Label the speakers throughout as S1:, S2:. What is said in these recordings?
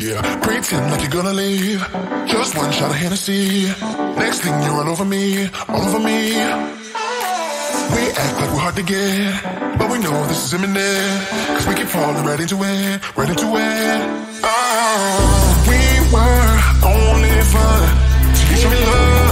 S1: Yeah, pretend like you're gonna leave. Just one shot of Hennessy. Next thing you're all over me, all over me. We act like we're hard to get, but we know this is imminent. Cause we keep falling right into it, right into it. Oh, we were only fun till you show love.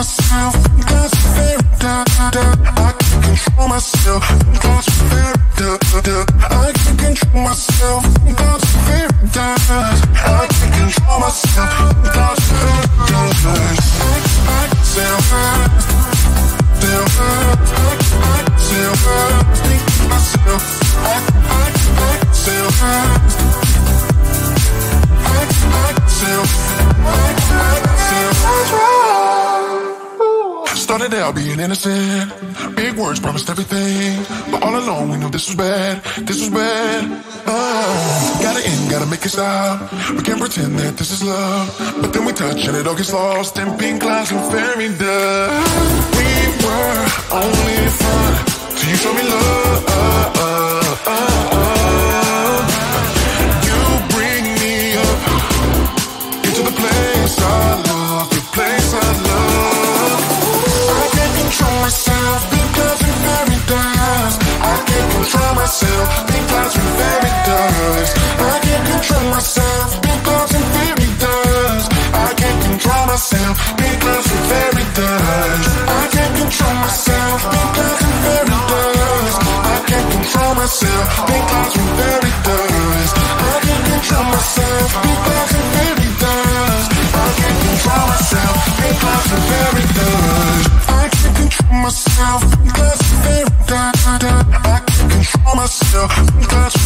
S1: Myself because I'm very dust. I can't control myself because I'm very dust. I can't control myself Started out being innocent. Big words promised everything. But all along we knew this was bad. This was bad. Oh, gotta end, gotta make it stop. We can't pretend that this is love. But then we touch and it all gets lost in pink clouds and fairy dust. We were only fun you show me love. Uh, uh, uh, I'm very dust. I can't control myself I'm very dust. I can't control myself because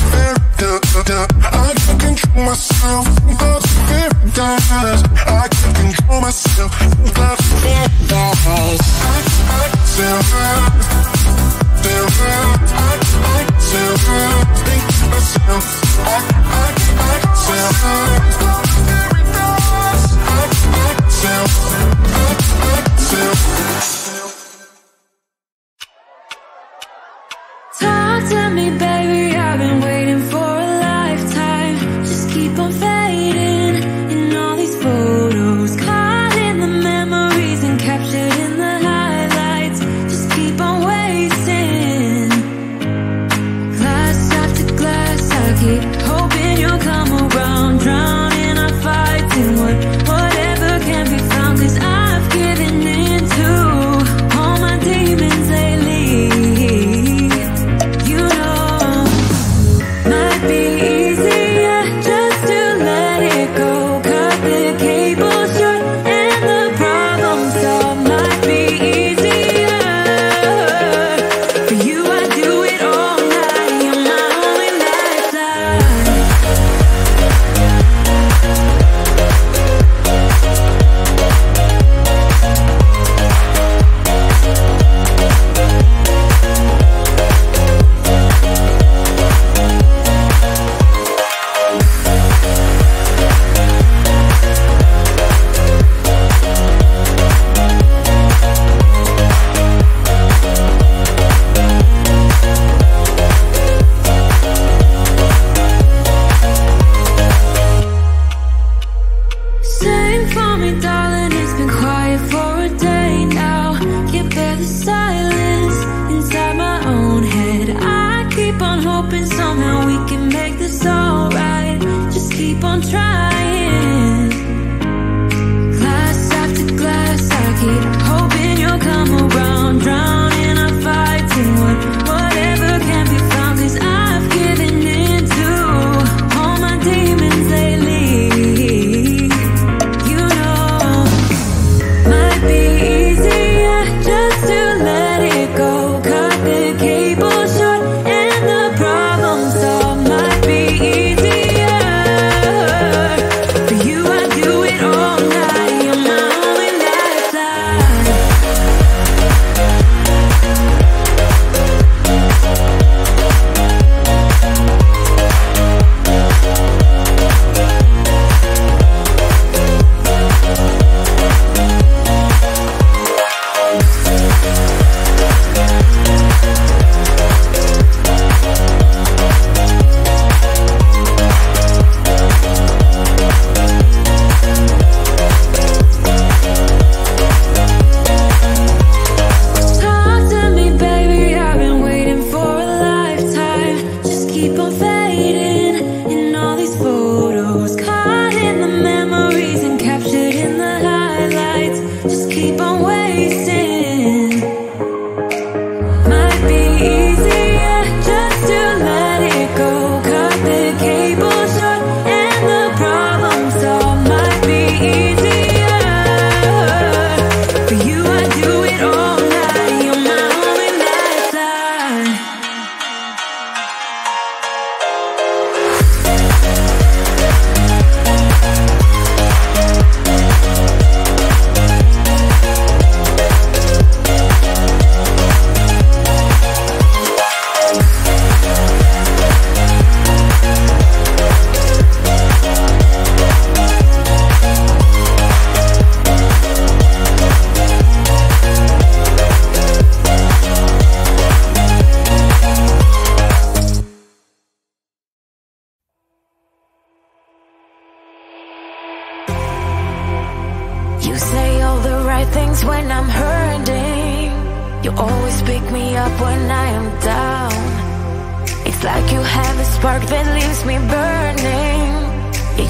S2: have a spark that leaves me burning.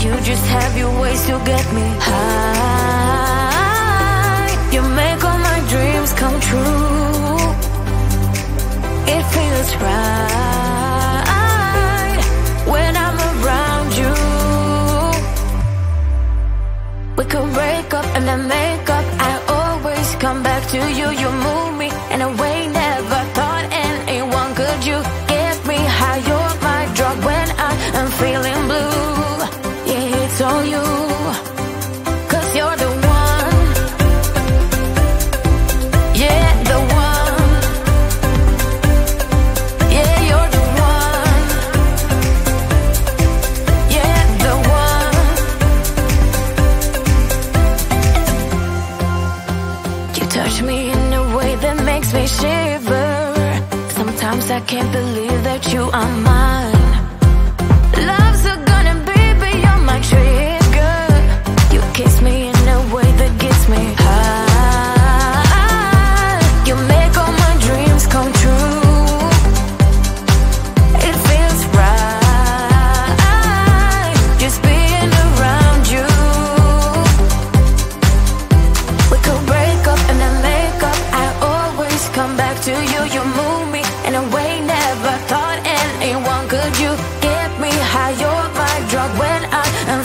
S2: You just have your ways to get me high. You make all my dreams come true. It feels right when I'm around you. We could break up and then make up. I always come back to you. You move me.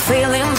S2: feeling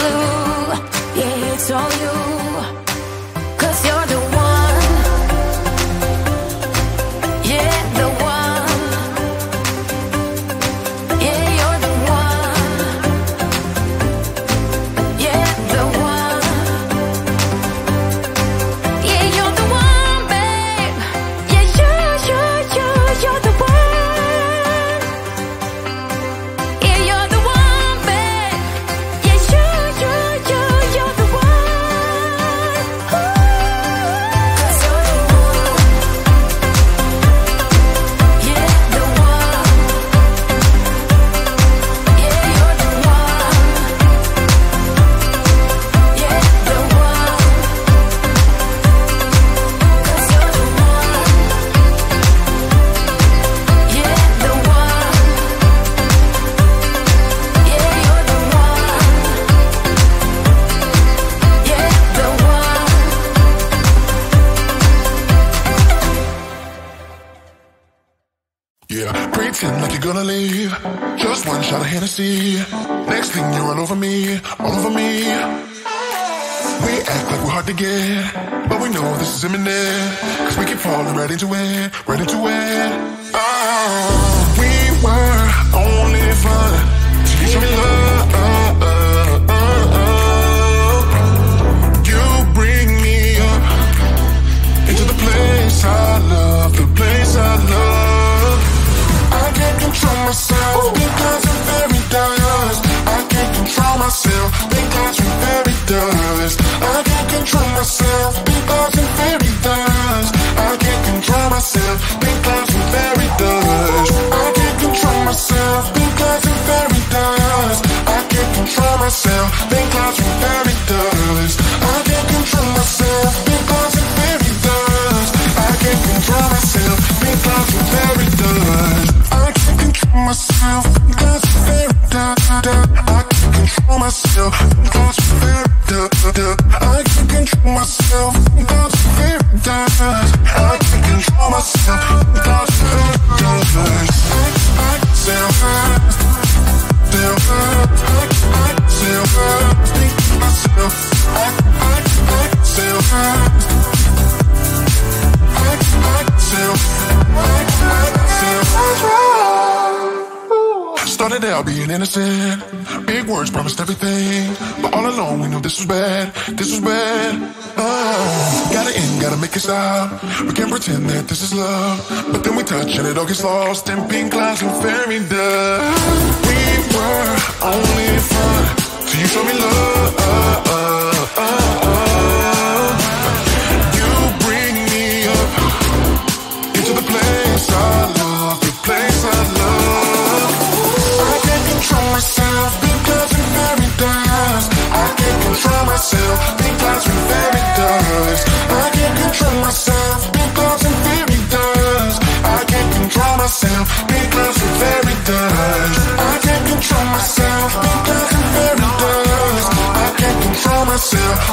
S1: shot of Hennessy. Next thing you're all over me, all over me. We act like we're hard to get, but we know this is imminent. Cause we keep falling right into it, right into it. Oh, we were only fun to get your love. love's preparing to lose about being innocent. Big words promised everything, but all along we knew this was bad. This was bad. Oh, gotta end, gotta make it stop. We can't pretend that this is love, but then we touch and it all gets lost in pink clouds and fairy dust. We were only fun you showed me love.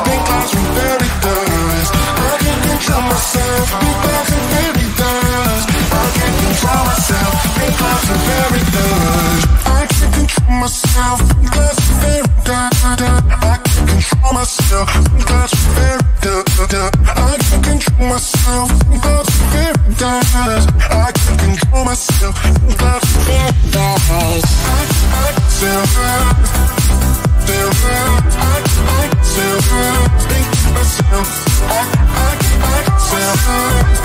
S1: Myself because I'm very myself. I I I self